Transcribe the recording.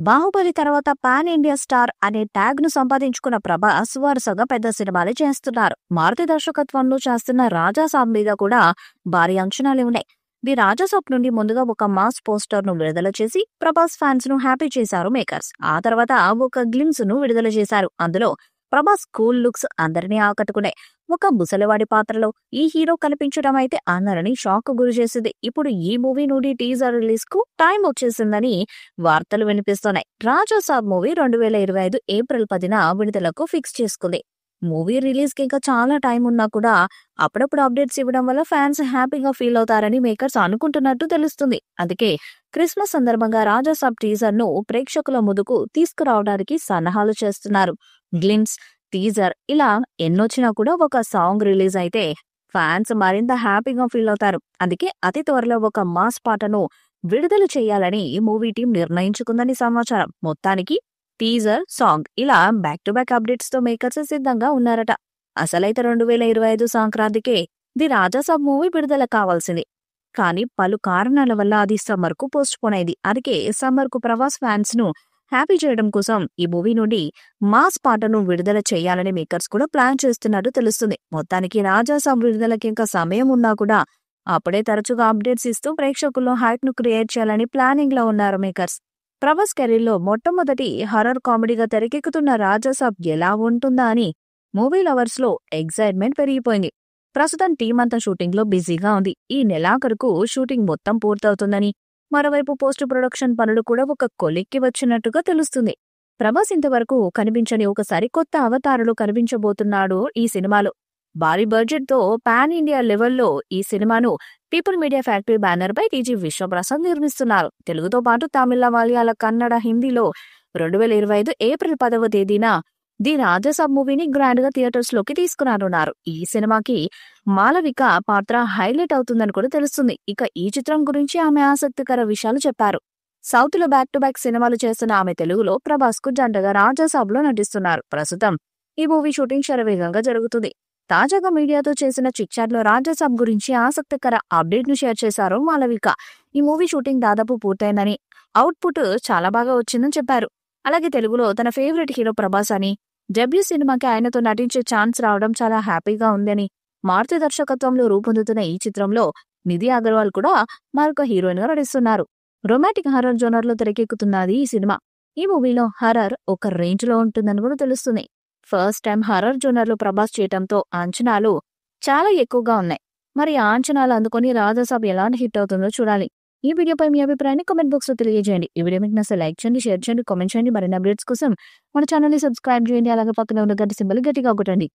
బాహుబలి తర్వాత pan India star అనే ట్యాగ్ను సంపాదించుకున్న ప్రభాస్ వరుసగా పెద్ద సినిమాలు చేస్తున్నారు. మారుతి దర్శకత్వంలో చేస్తున్న రాజాసాబ్ మీద కూడా భారీ అంచనాలు ఉన్నాయి. ది రాజాసాబ్ నుండి ముందుగా ఒక మాస్ పోస్టర్ను విడుదల చేసి ప్రభాస్ ఫ్యాన్స్ను హ్యాపీ చేశారు మేకర్స్. ఆ తర్వాత ఒక గ్లిమ్స్ను విడుదల చేశారు. అందులో ప్రభాస్ కూల్ లుక్స్ అందరినీ ఆకట్టుకున్నాయి. ఒక ముసలివాడి పాత్రలో ఈ హీరో కనిపించడం అయితే అందరినీ షాక్ గురి చేసింది. ఇప్పుడు ఈ మూవీ నుండి టీజర్ రిలీజ్కు టైం వచ్చేసిందని వార్తలు వినిపిస్తున్నాయి. రాజాసాబ్ మూవీ రెండు వేల ఇరవై ఐదు ఏప్రిల్ పదిన విడుదలకు ఫిక్స్ చేసుకుంది. మూవీ రిలీజ్కి ఇంకా చాలా టైం ఉన్నా కూడా అప్పుడప్పుడు అప్డేట్స్ ఇవ్వడం వల్ల ఫ్యాన్స్ హ్యాపీగా ఫీల్ అవుతారని మేకర్స్ అనుకుంటున్నట్టు తెలుస్తుంది. అందుకే క్రిస్మస్ సందర్భంగా రాజాసాబ్ టీజర్ను ప్రేక్షకుల ముందుకు తీసుకురావడానికి సన్నాహాలు చేస్తున్నారు. గ్లిమ్స్ టీజర్ ఇలా ఎన్నొచ్చినా కూడా ఒక సాంగ్ రిలీజ్ అయితే ఫ్యాన్స్ మరింత హ్యాపీగా ఫీల్ అవుతారు. అందుకే అతి త్వరలో ఒక మాస్ పాటను విడుదల చేయాలని మూవీ టీం నిర్ణయించుకుందని సమాచారం. మొత్తానికి టీజర్ సాంగ్ ఇలా బ్యాక్ టు బ్యాక్ అప్డేట్స్తో మేకర్స్ సిద్ధంగా ఉన్నారట. అసలైతే రెండు వేల ఇరవై ఐదు సంక్రాంతికే ది రాజాసాబ్ మూవీ విడుదల కావాల్సింది. కానీ పలు కారణాల వల్ల అది సమ్మర్కు పోస్ట్ పోన్ అయింది. అందుకే సమ్మర్కు ప్రవాస్ ఫ్యాన్స్ను హ్యాపీ చేయడం కోసం ఈ మూవీ నుండి మాస్ పాటను విడుదల చేయాలని మేకర్స్ కూడా ప్లాన్ చేస్తున్నట్టు తెలుస్తుంది. మొత్తానికి రాజా సాబ్ విడుదలకి ఇంకా సమయం ఉన్నా కూడా అప్పుడే తరచుగా అప్డేట్స్ ఇస్తూ ప్రేక్షకుల్లో హైట్ను క్రియేట్ చేయాలని ప్లానింగ్లో ఉన్నారు మేకర్స్. ప్రభాస్ కెరీర్లో మొట్టమొదటి హర్రర్ కామెడీగా తెరకెక్కుతున్న రాజాసాబ్ ఎలా ఉంటుందా అని మూవీ లవర్స్లో ఎగ్జైట్మెంట్ పెరిగిపోయింది. ప్రస్తుతం టీం అంతా షూటింగ్లో బిజీగా ఉంది. ఈ నెలాఖరుకు షూటింగ్ మొత్తం పూర్తవుతుందని మరోవైపు పోస్ట్ ప్రొడక్షన్ పనులు కూడా ఒక కొలిక్కి వచ్చినట్టుగా తెలుస్తుంది. ప్రభాస్ ఇంతవరకు కనిపించని ఒక సరికొత్త అవతారులు కనిపించబోతున్నాడు ఈ సినిమాలో. భారీ బడ్జెట్తో పాన్ ఇండియా లెవెల్లో ఈ సినిమాను పీపుల్ మీడియా ఫ్యాక్టరీ బ్యానర్ పై టీజీ విశ్వప్రసాద్ నిర్మిస్తున్నారు. తెలుగుతో పాటు తమిళ మలయాళ కన్నడ హిందీలో రెండు వేల ఇరవై ఐదు ఏప్రిల్ పదవ తేదీన ది రాజసాబ్ మూవీని గ్రాండ్గా థియేటర్స్లోకి తీసుకురానున్నారు. ఈ సినిమాకి మాలవిక పాత్ర హైలైట్ అవుతుందని కూడా తెలుస్తుంది. ఇక ఈ చిత్రం గురించి ఆమె ఆసక్తికర విషయాలు చెప్పారు. సౌత్లో బ్యాక్ టు బ్యాక్ సినిమాలు చేస్తున్న ఆమె తెలుగులో ప్రభాస్కు జంటగా రాజాసాబ్లో నటిస్తున్నారు. ప్రస్తుతం ఈ మూవీ షూటింగ్ శరవేగంగా జరుగుతుంది. తాజాగా మీడియాతో చేసిన చిట్చాట్లో రాజాసాబ్ గురించి ఆసక్తికర అప్డేట్ను షేర్ చేశారు మాలవిక ఈ మూవీ షూటింగ్ దాదాపు పూర్తయిందని అవుట్పుట్ చాలా బాగా వచ్చిందని చెప్పారు. అలాగే తెలుగులో తన ఫేవరెట్ హీరో ప్రభాస్ అని డెబ్యూ సినిమాకి ఆయనతో నటించే ఛాన్స్ రావడం చాలా హ్యాపీగా ఉందని మారుతి దర్శకత్వంలో రూపొందుతున్న ఈ చిత్రంలో నిధి అగర్వాల్ కూడా మరొక హీరోయిన్గా నటిస్తున్నారు. రొమాంటిక్ హర్రర్ జోనర్లో తెరకెక్కుతున్నది ఈ సినిమా. ఈ మూవీలో హర్రర్ ఒక రేంజ్లో ఉంటుందని కూడా తెలుస్తుంది. ఫస్ట్ టైం హర్రర్ జోనర్లో ప్రభాస్ చేయటంతో అంచనాలు చాలా ఎక్కువగా ఉన్నాయి. మరి ఆ అంచనాలు అందుకొని రాజాసాబ్ ఎలాంటి హిట్ అవుతుందో చూడాలి. ఈ వీడియోపై మీ అభిప్రాయాన్ని కామెంట్ బాక్స్లో తెలియజేయండి. ఈ వీడియో మీకు నచ్చితే లైక్ చేయండి షేర్ చేయండి కామెంట్ చేయండి. మరిన్ని అప్డేట్స్ కోసం మన ఛానల్ని సబ్స్క్రైబ్ చేయండి. అలాగే పక్కన ఉన్న గంట సింబల్ గట్టిగా కొట్టండి.